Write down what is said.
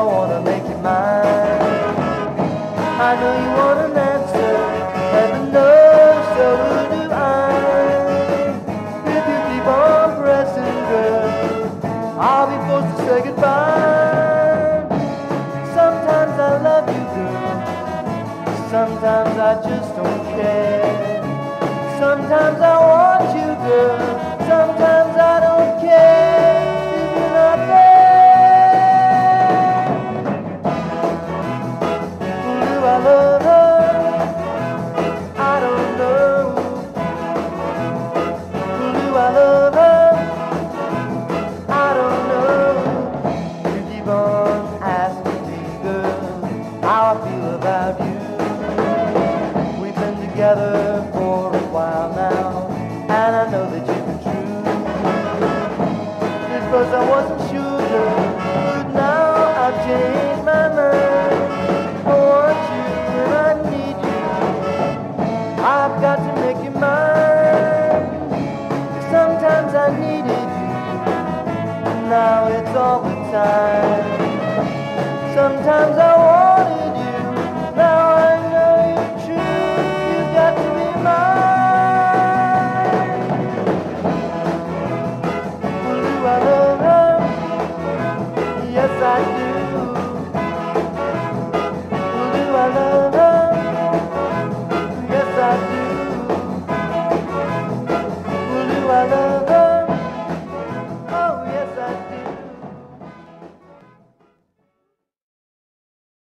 I wanna make you mine. I know you want an answer, and no, so do I. If you keep on pressing, girl, I'll be forced to say goodbye. Sometimes I love you, girl. Sometimes I just don't care. Sometimes I want you, girl. Together for a while now, and I know that you've been true. Because I wasn't sure, but now I've changed my mind. I want you and I need you. I've got to make you mine. Sometimes I needed you, now it's all the time. Sometimes I wanted